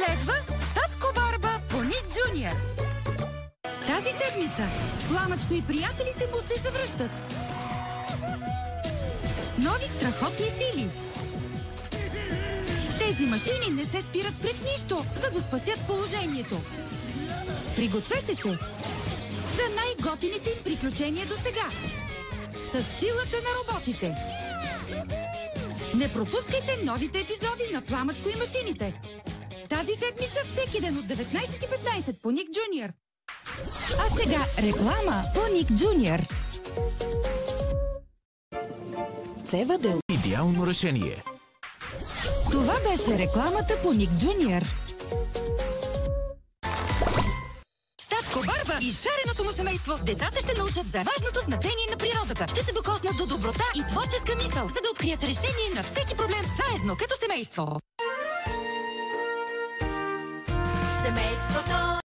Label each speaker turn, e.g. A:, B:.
A: Следва Татко Барба Понит Джуниор. Тази седмица Пламъчко и приятелите му се завръщат. С нови страхотни сили. Тези машини не се спират пред нищо, за да спасят положението. Пригответе се за най-готините им приключения до сега. С силата на роботите. Не пропускайте новите епизоди на Пламъчко и машините. Тази седмица всеки ден от 19.15 по Ник Джуниор. А сега реклама по Ник Джуниор. Цева Дел.
B: Идеално решение.
A: Това беше рекламата по Ник Джуниор. Статко Барба и шареното му семейство децата ще научат за важното значение на природата. Ще се докоснат до доброта и творческа мисъл, за да открият решение на всеки проблем заедно като семейство.
C: meest voor